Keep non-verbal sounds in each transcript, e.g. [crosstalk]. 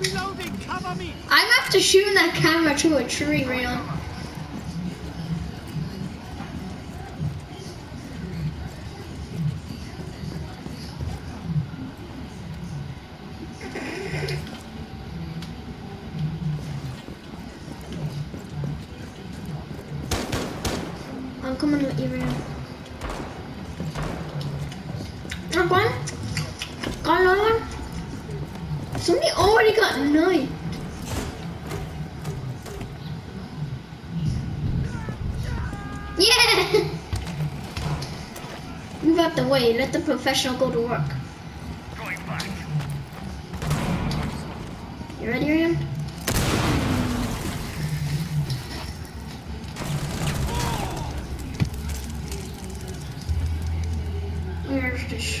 Reloading, cover me! I'm after shooting that camera to a tree, Rayon. I'm coming with you, Rayon. Somebody already got knifed. Yeah! [laughs] Move out the way. Let the professional go to work. You ready, Ryan? Where's this?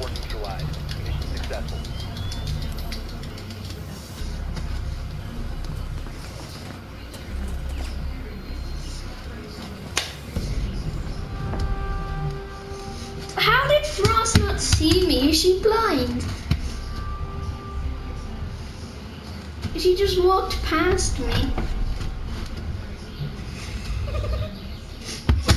4 neutralized. Mission successful. How did Frost not see me? Is she blind? She just walked past me.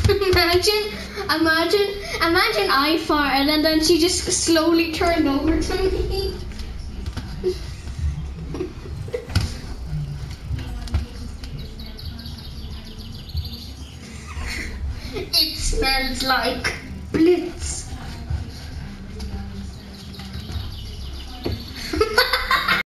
[laughs] imagine, imagine imagine I farted and then she just slowly turned over to me. [laughs] it smells like blitz.